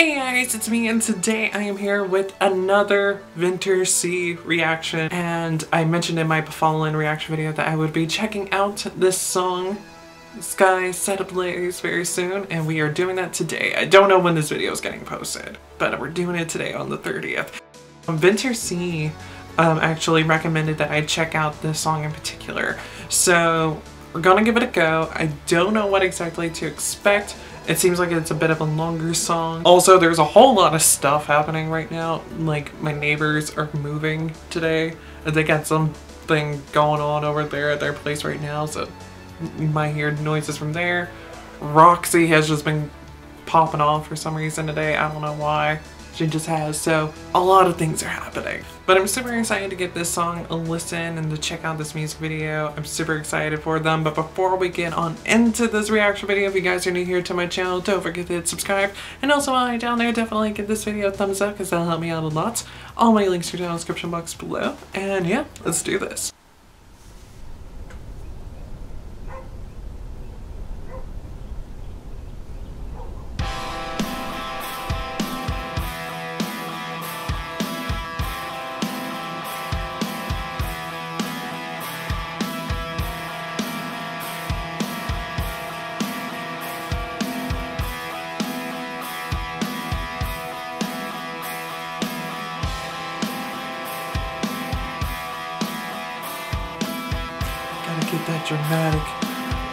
Hey guys, it's me and today I am here with another Vintersea reaction and I mentioned in my following reaction video that I would be checking out this song Skies Set Ablaze very soon and we are doing that today. I don't know when this video is getting posted, but we're doing it today on the 30th. Vintersea um, actually recommended that I check out this song in particular, so we're gonna give it a go. I don't know what exactly to expect, it seems like it's a bit of a longer song. Also, there's a whole lot of stuff happening right now. Like, my neighbors are moving today. And they got something going on over there at their place right now, so you might hear noises from there. Roxy has just been popping off for some reason today. I don't know why she just has. So a lot of things are happening. But I'm super excited to give this song a listen and to check out this music video. I'm super excited for them. But before we get on into this reaction video, if you guys are new here to my channel, don't forget to hit subscribe. And also while you're down there, definitely give this video a thumbs up because that'll help me out a lot. All my links are down in the description box below. And yeah, let's do this. Get that dramatic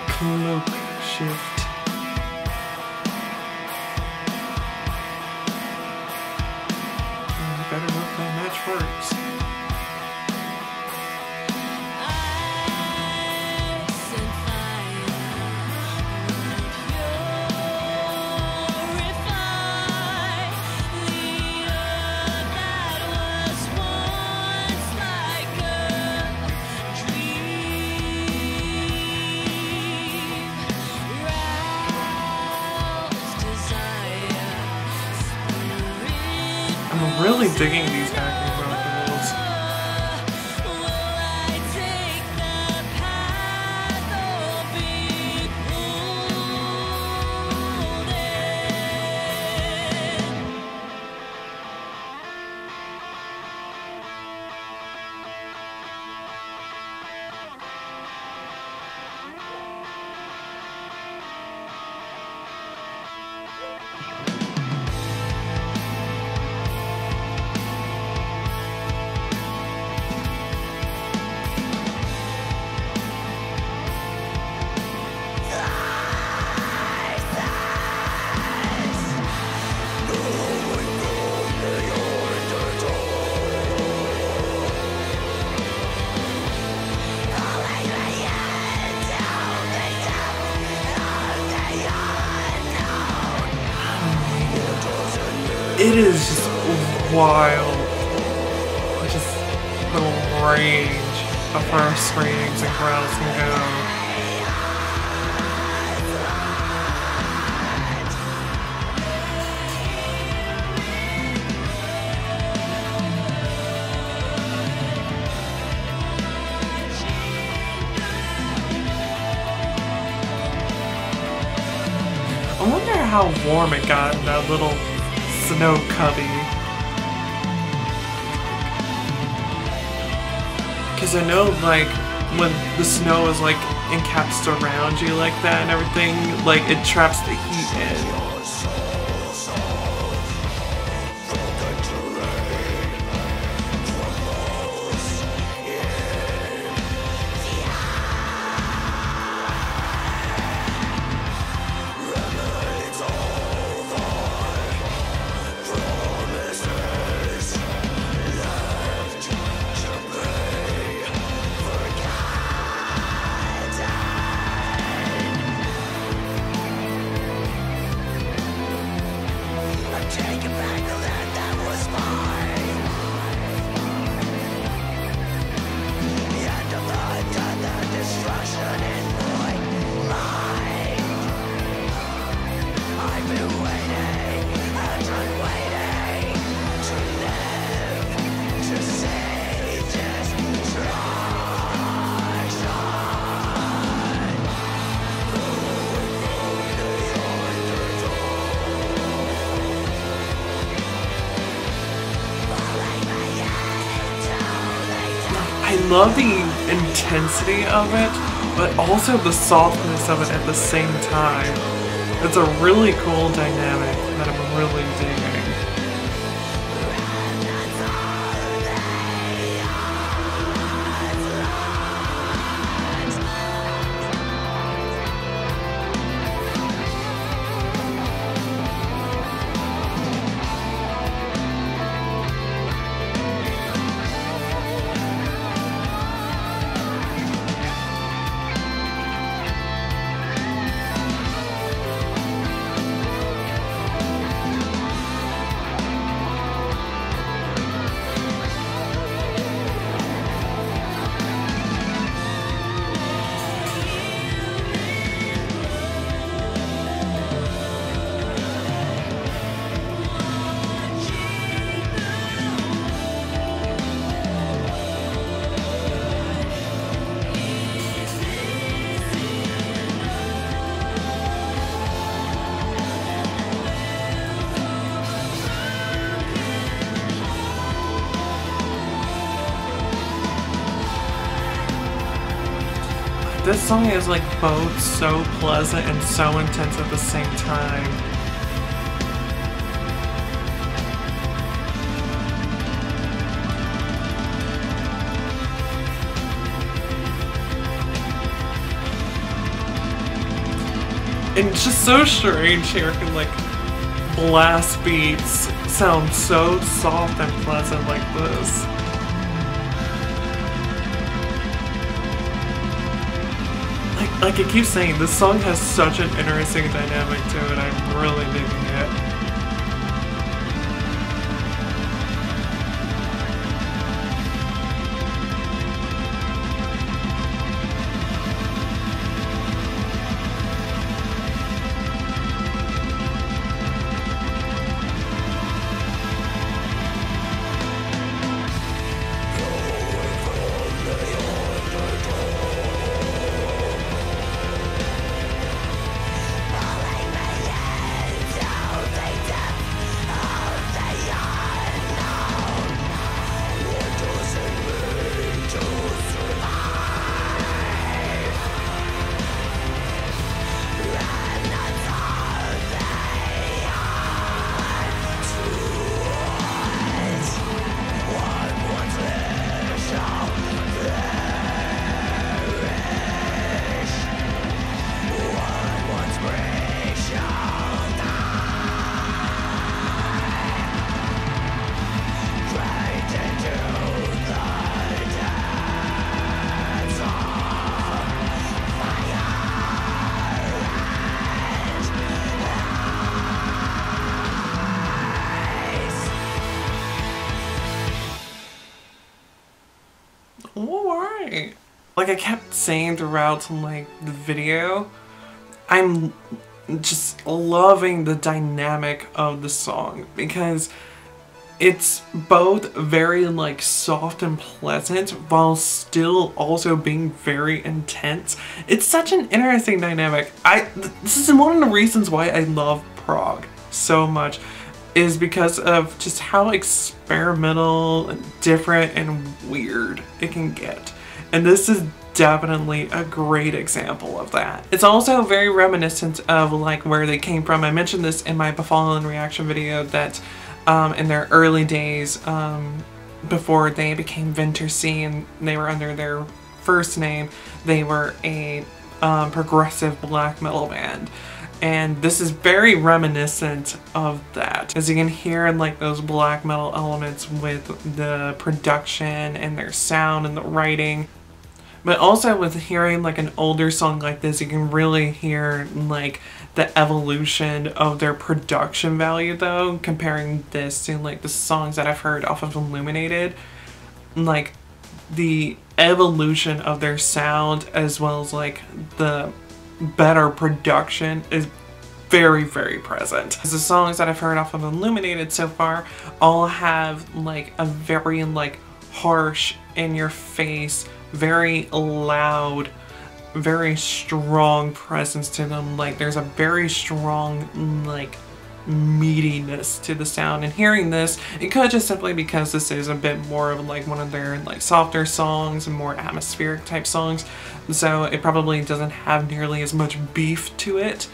cloak shift. better hope that match works. Really digging these backing it is just wild. Just the range of her screams and growls can go. I wonder how warm it got in that little snow cubby. Cause I know like when the snow is like encapsulated around you like that and everything, like it traps the heat in. Love the intensity of it, but also the softness of it at the same time. It's a really cool dynamic that I'm really digging. This song is like both so pleasant and so intense at the same time. And it's just so strange hearing like blast beats sound so soft and pleasant like this. Like, I keep saying, this song has such an interesting dynamic to it. I'm really digging it. Alright. Like I kept saying throughout like the video, I'm just loving the dynamic of the song because it's both very like soft and pleasant while still also being very intense. It's such an interesting dynamic. I this is one of the reasons why I love prog so much is because of just how experimental different and weird it can get. And this is definitely a great example of that. It's also very reminiscent of like where they came from. I mentioned this in my Befallen reaction video that um, in their early days um, before they became Wintersea and they were under their first name, they were a um, progressive black metal band and this is very reminiscent of that. As you can hear in like those black metal elements with the production and their sound and the writing. But also with hearing like an older song like this you can really hear like the evolution of their production value though comparing this to like the songs that I've heard off of Illuminated. Like the evolution of their sound as well as like the better production is very, very present. The songs that I've heard off of Illuminated so far all have like a very like harsh, in your face, very loud, very strong presence to them. Like there's a very strong like meatiness to the sound and hearing this it could just simply because this is a bit more of like one of their like softer songs and more atmospheric type songs. So it probably doesn't have nearly as much beef to it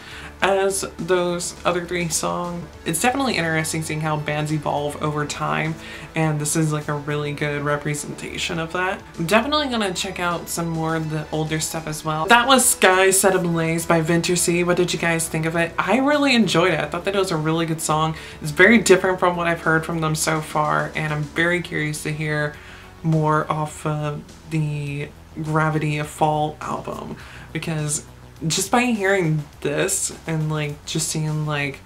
as those other three songs. It's definitely interesting seeing how bands evolve over time and this is like a really good representation of that. I'm definitely gonna check out some more of the older stuff as well. That was Skies Set Ablaze by Vintersea. What did you guys think of it? I really enjoyed it. I thought that it was a really good song. It's very different from what I've heard from them so far and I'm very curious to hear more off of the Gravity of Fall album because just by hearing this and like just seeing like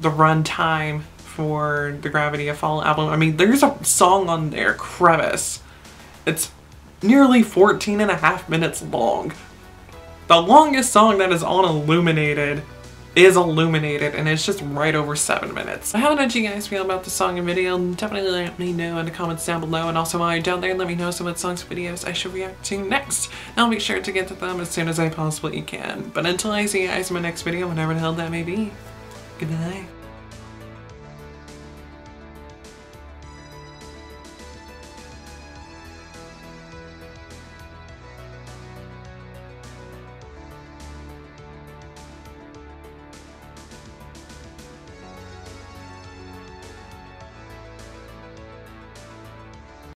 the runtime for the Gravity of Fall album, I mean, there's a song on there, Crevice. It's nearly 14 and a half minutes long. The longest song that is on Illuminated is illuminated and it's just right over seven minutes. How did you guys feel about the song and video? Definitely let me know in the comments down below and also while you're down there let me know some of the songs and videos I should react to next. I'll be sure to get to them as soon as I possibly can. But until I see you guys in my next video, whenever the hell that may be, good night.